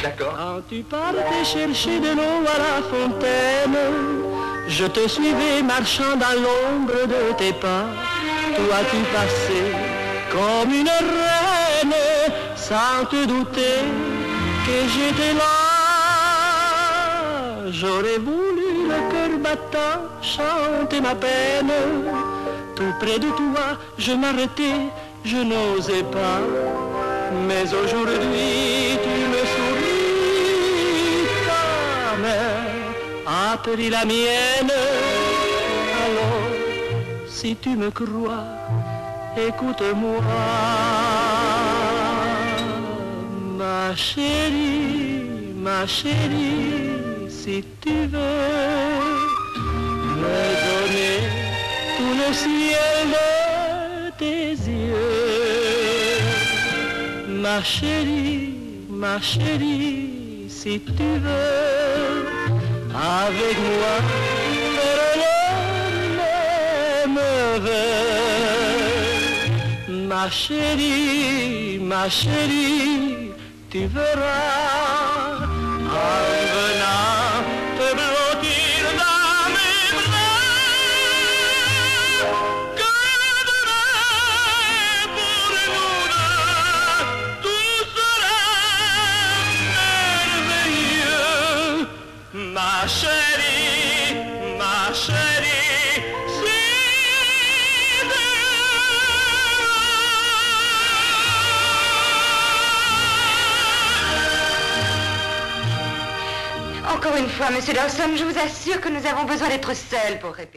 Quand tu partais chercher de l'eau à la fontaine, je te suivais marchant dans l'ombre de tes pas. Toi tu passais comme une reine, sans te douter que j'étais là. J'aurais voulu le cœur battant chanter ma peine. Tout près de toi, je m'arrêtais, je n'osais pas. Mais aujourd'hui, tu pris la mienne. Alors, si tu me crois, écoute-moi, ma chérie, ma chérie, si tu veux me donner tout le ciel de tes yeux. Ma chérie, ma chérie, si tu veux, avec moi, faire le même. Ma chérie, ma chérie, tu verras, en venant te blottir dans mes bras, que demain pour nous deux, tout sera merveilleux. Ma chérie, Encore une fois, monsieur Dawson, je vous assure que nous avons besoin d'être seuls pour répéter.